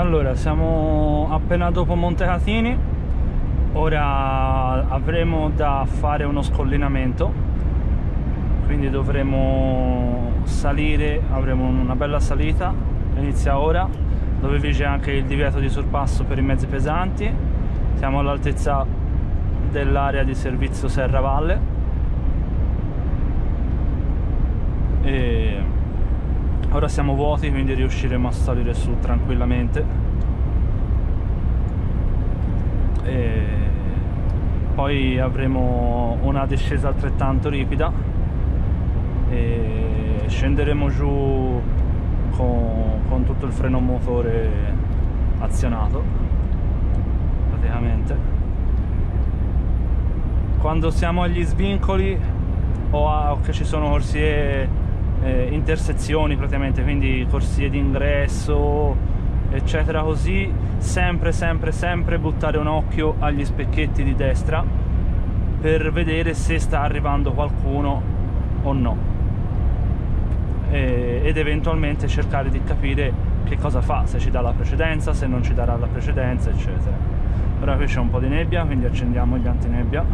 Allora, siamo appena dopo Montecatini, ora avremo da fare uno scollinamento, quindi dovremo salire, avremo una bella salita, inizia ora, dove vige anche il divieto di sorpasso per i mezzi pesanti, siamo all'altezza dell'area di servizio Serravalle. E ora siamo vuoti quindi riusciremo a salire su tranquillamente. E poi avremo una discesa altrettanto ripida. E scenderemo giù con, con tutto il freno motore azionato praticamente. Quando siamo agli svincoli o, a, o che ci sono corsie eh, intersezioni praticamente, quindi corsie d'ingresso, eccetera così, sempre, sempre, sempre buttare un occhio agli specchietti di destra per vedere se sta arrivando qualcuno o no e, ed eventualmente cercare di capire che cosa fa, se ci dà la precedenza, se non ci darà la precedenza, eccetera. Ora qui c'è un po' di nebbia, quindi accendiamo gli antinebbia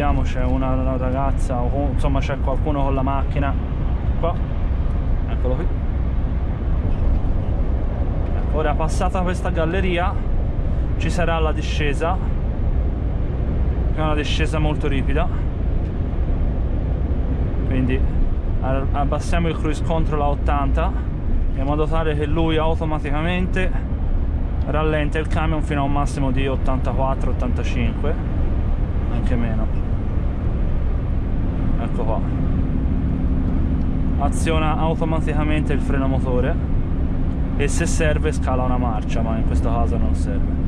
vediamo c'è una, una, ragazza o insomma c'è qualcuno con la macchina. Qua. Eccolo qui. Ecco, ora passata questa galleria ci sarà la discesa. Che è una discesa molto ripida. Quindi abbassiamo il cruise control a 80 in modo tale che lui automaticamente rallenta il camion fino a un massimo di 84-85 anche meno ecco qua aziona automaticamente il freno motore e se serve scala una marcia ma in questo caso non serve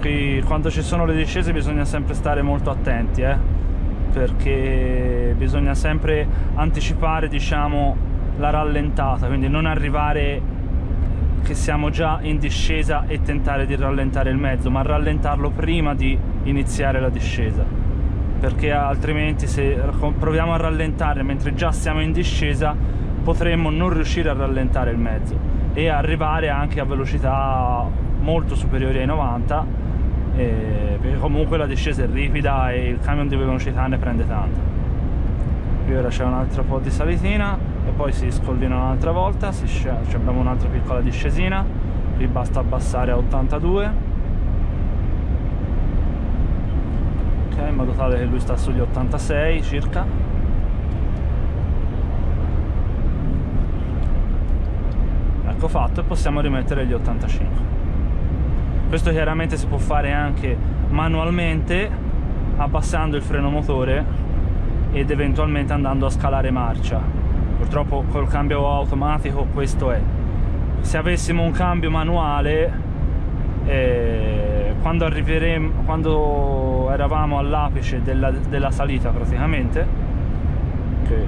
qui quando ci sono le discese bisogna sempre stare molto attenti eh? perché bisogna sempre anticipare diciamo la rallentata quindi non arrivare che siamo già in discesa e tentare di rallentare il mezzo ma rallentarlo prima di iniziare la discesa. Perché altrimenti se proviamo a rallentare mentre già siamo in discesa potremmo non riuscire a rallentare il mezzo e arrivare anche a velocità molto superiori ai 90 eh, perché comunque la discesa è ripida e il camion di velocità ne prende tanta ora c'è un altro po' di salitina e poi si scollina un'altra volta si abbiamo un'altra piccola discesina. Qui basta abbassare a 82 ok in modo tale che lui sta sugli 86 circa. Ecco fatto e possiamo rimettere gli 85 questo chiaramente si può fare anche manualmente abbassando il freno motore ed eventualmente andando a scalare marcia. Purtroppo col cambio automatico questo è. Se avessimo un cambio manuale eh, quando arriveremo quando eravamo all'apice della, della, salita praticamente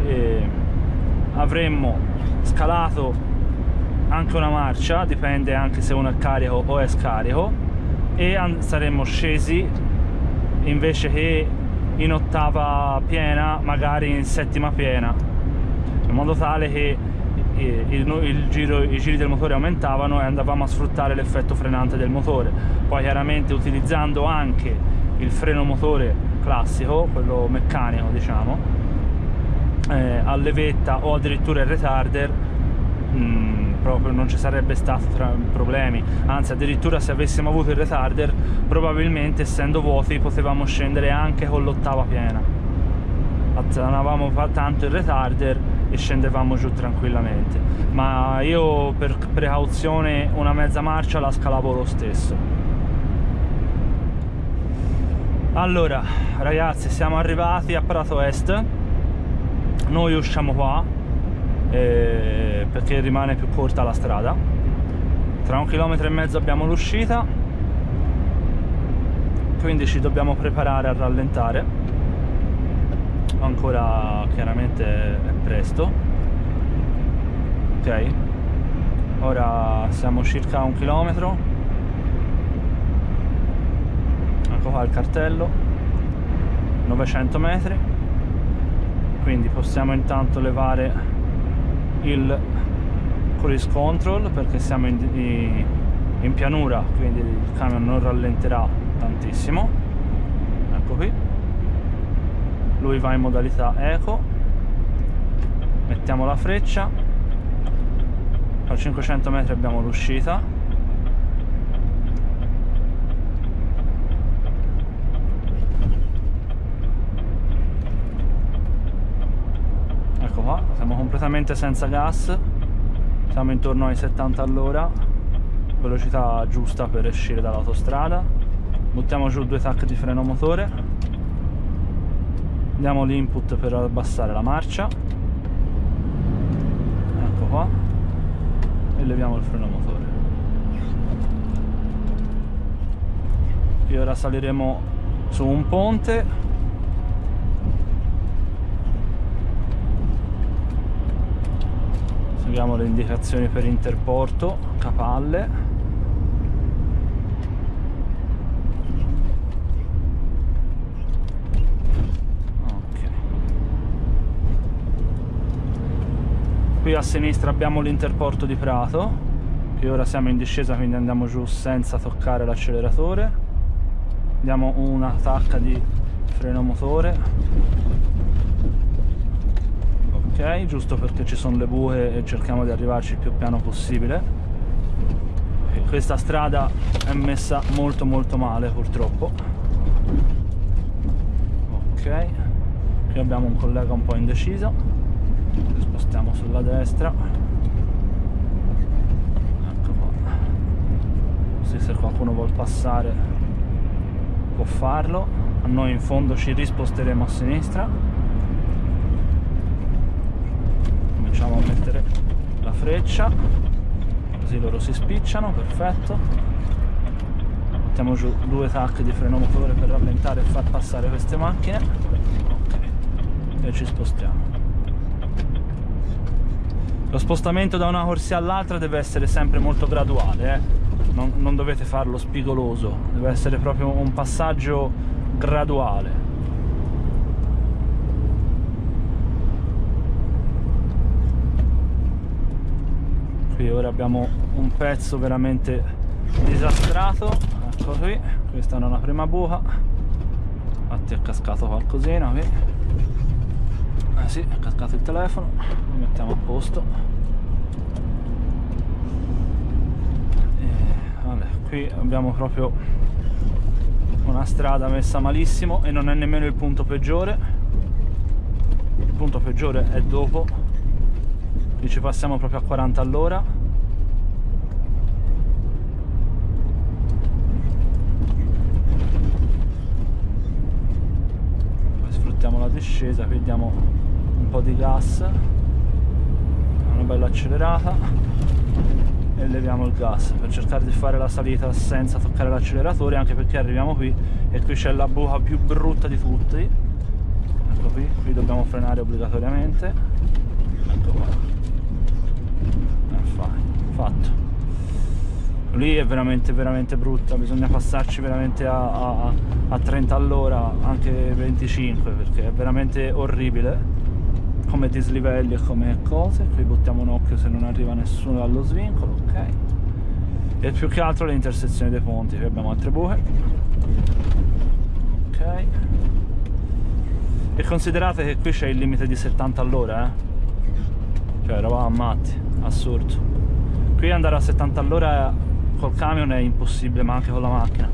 eh, avremmo scalato anche una marcia dipende anche se uno è carico o è scarico e saremmo scesi invece che in ottava piena magari in settima piena. In modo tale che il, il giro, i giri del motore aumentavano e andavamo a sfruttare l'effetto frenante del motore. Poi chiaramente utilizzando anche il freno motore classico quello meccanico diciamo eh, a levetta o addirittura il retarder mh, mm, proprio non ci sarebbe stato problemi. Anzi addirittura se avessimo avuto il retarder probabilmente essendo vuoti potevamo scendere anche con l'ottava piena. Azionavamo tanto il retarder e scendevamo giù tranquillamente. Ma io per precauzione una mezza marcia la scalavo lo stesso. Allora ragazzi siamo arrivati a Prato Est. Noi usciamo qua eh, perché rimane più corta la strada. Tra un chilometro e mezzo abbiamo l'uscita. Quindi ci dobbiamo preparare a rallentare. Ancora chiaramente è presto. Ok? Ora siamo circa un chilometro. Ecco qua il cartello. 900 metri. Quindi possiamo intanto levare il cruise control perché siamo in, in pianura quindi il camion non rallenterà tantissimo. Ecco qui. Lui va in modalità eco. Mettiamo la freccia. A 500 metri abbiamo l'uscita ecco qua siamo completamente senza gas. Siamo intorno ai 70 all'ora. Velocità giusta per uscire dall'autostrada. Buttiamo giù due tac di freno motore. Diamo l'input per abbassare la marcia. Ecco qua. E leviamo il freno motore. Qui ora saliremo su un ponte seguiamo le indicazioni per interporto capalle. Qui a sinistra abbiamo l'interporto di Prato che ora siamo in discesa quindi andiamo giù senza toccare l'acceleratore. Diamo una tacca di freno motore giusto perché ci sono le buche e cerchiamo di arrivarci il più piano possibile. Questa strada è messa molto molto male purtroppo. Ok qui abbiamo un collega un po' indeciso. Spostiamo sulla destra. Ecco qua. Così se qualcuno vuol passare può farlo. A noi in fondo ci risposteremo a sinistra cominciamo a mettere la freccia così loro si spicciano perfetto. Mettiamo giù due tac di freno motore per rallentare e far passare queste macchine. Ok e ci spostiamo. Lo spostamento da una corsia all'altra deve essere sempre molto graduale eh? non, non dovete farlo spigoloso deve essere proprio un passaggio graduale qui ora abbiamo un pezzo veramente disastrato ecco qui questa è una prima buca infatti è cascato qualcosina qui eh sì, è cascato il telefono, lo mettiamo a posto. E, vabbè, qui abbiamo proprio una strada messa malissimo e non è nemmeno il punto peggiore. Il punto peggiore è dopo. Qui ci passiamo proprio a 40 all'ora. Sfruttiamo la discesa, vediamo po' di gas. Una bella accelerata. E leviamo il gas per cercare di fare la salita senza toccare l'acceleratore anche perché arriviamo qui e qui c'è la buca più brutta di tutti. Ecco qui, qui dobbiamo frenare obbligatoriamente. Ecco qua eh, fatto. Lì è veramente veramente brutta bisogna passarci veramente a, a, a 30 all'ora anche 25 perché è veramente orribile come dislivelli e come cose. Qui buttiamo un occhio se non arriva nessuno dallo svincolo ok? E più che altro le intersezioni dei ponti qui abbiamo altre buche. Ok. E considerate che qui c'è il limite di 70 all'ora eh? Cioè eravamo matti assurdo. Qui andare a 70 all'ora col camion è impossibile ma anche con la macchina.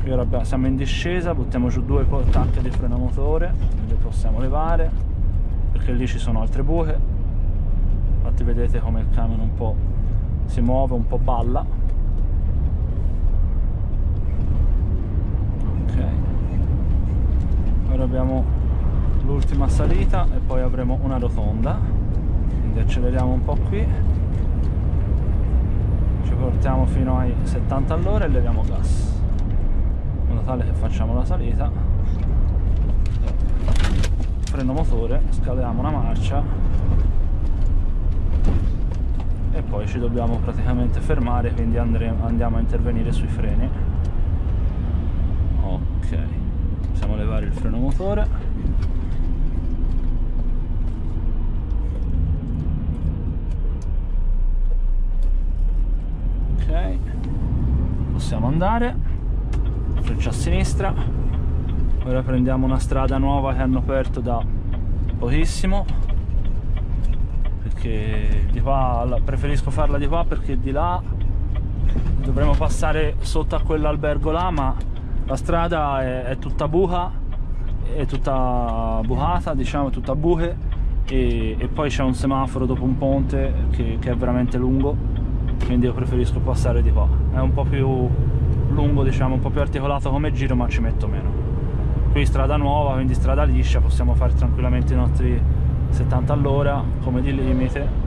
Qui ora siamo in discesa buttiamo giù due tacche di freno motore le possiamo levare perché lì ci sono altre buche. Infatti vedete come il camion un po' si muove, un po' balla. Ok. Ora abbiamo l'ultima salita e poi avremo una rotonda quindi acceleriamo un po' qui. Ci portiamo fino ai 70 all'ora e leviamo gas. In modo tale che facciamo la salita. Freno motore scaliamo una marcia. E poi ci dobbiamo praticamente fermare quindi andremo, andiamo a intervenire sui freni. Ok. Possiamo levare il freno motore ok possiamo andare. Freccia a sinistra. Ora prendiamo una strada nuova che hanno aperto da pochissimo. Perché di qua preferisco farla di qua perché di là dovremo passare sotto a quell'albergo là ma la strada è, è, tutta buca è tutta bucata diciamo è tutta buche. E, e poi c'è un semaforo dopo un ponte che, che, è veramente lungo quindi io preferisco passare di qua. È un po' più lungo diciamo un po' più articolato come giro ma ci metto meno. Qui strada nuova quindi strada liscia possiamo fare tranquillamente i nostri 70 all'ora come di limite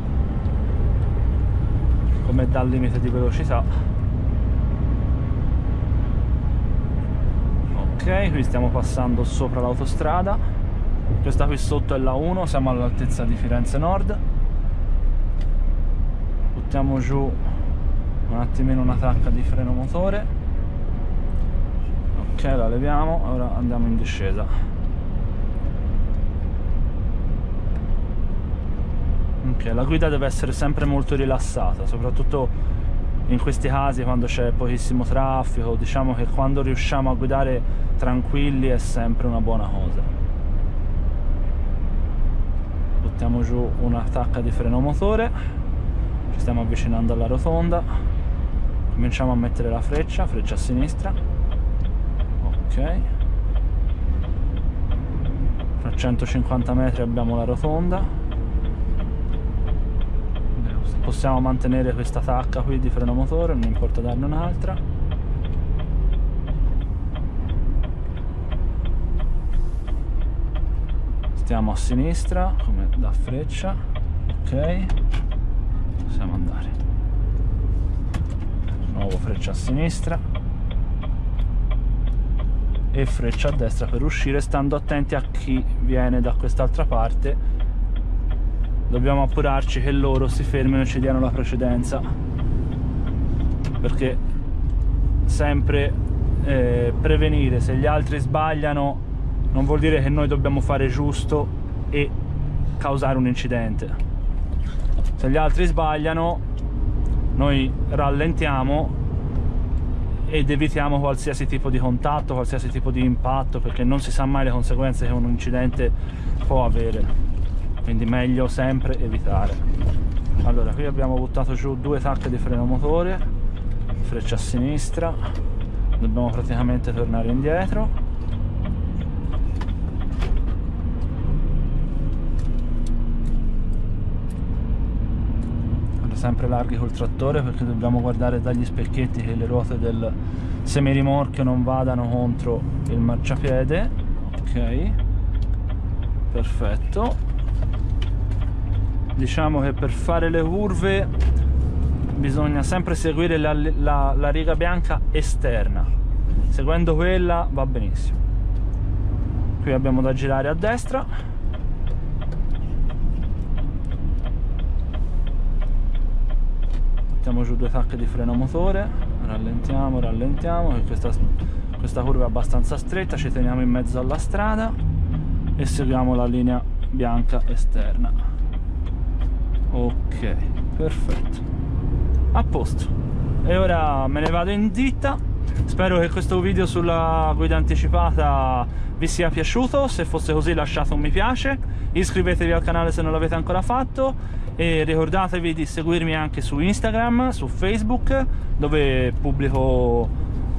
come dal limite di velocità. Ok qui stiamo passando sopra l'autostrada. Questa qui sotto è la 1 siamo all'altezza di Firenze Nord buttiamo giù un attimino una tacca di freno motore. Ok la leviamo ora andiamo in discesa. Ok, la guida deve essere sempre molto rilassata, soprattutto in questi casi quando c'è pochissimo traffico, diciamo che quando riusciamo a guidare tranquilli è sempre una buona cosa. Buttiamo giù una tacca di freno motore, ci stiamo avvicinando alla rotonda, cominciamo a mettere la freccia, freccia a sinistra, ok. Fra 150 metri abbiamo la rotonda. Possiamo mantenere questa tacca qui di freno motore non importa darne un'altra. Stiamo a sinistra come da freccia. Ok possiamo andare. Nuovo freccia a sinistra. E freccia a destra per uscire stando attenti a chi viene da quest'altra parte. Dobbiamo appurarci che loro si fermino e ci diano la precedenza. Perché sempre eh, prevenire se gli altri sbagliano non vuol dire che noi dobbiamo fare giusto e causare un incidente se gli altri sbagliano noi rallentiamo ed evitiamo qualsiasi tipo di contatto, qualsiasi tipo di impatto perché non si sa mai le conseguenze che un incidente può avere. Quindi meglio sempre evitare. Allora qui abbiamo buttato giù due tacche di freno motore freccia a sinistra. Dobbiamo praticamente tornare indietro sempre larghi col trattore perché dobbiamo guardare dagli specchietti che le ruote del semirimorchio non vadano contro il marciapiede. Ok. Perfetto. Diciamo che per fare le curve bisogna sempre seguire la, la, la riga bianca esterna. Seguendo quella va benissimo. Qui abbiamo da girare a destra mettiamo giù due tacche di freno motore rallentiamo rallentiamo questa, questa curva è abbastanza stretta ci teniamo in mezzo alla strada e seguiamo la linea bianca esterna. Ok perfetto. A posto. E ora me ne vado in ditta. Spero che questo video sulla guida anticipata vi sia piaciuto. Se fosse così lasciate un mi piace. Iscrivetevi al canale se non l'avete ancora fatto e ricordatevi di seguirmi anche su Instagram, su Facebook dove pubblico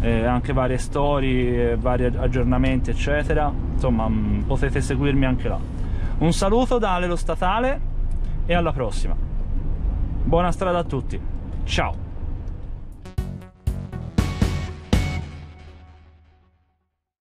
eh, anche varie storie, vari aggiornamenti eccetera insomma mm, potete seguirmi anche là un saluto da Ale Statale e alla prossima. Buona strada a tutti. Ciao.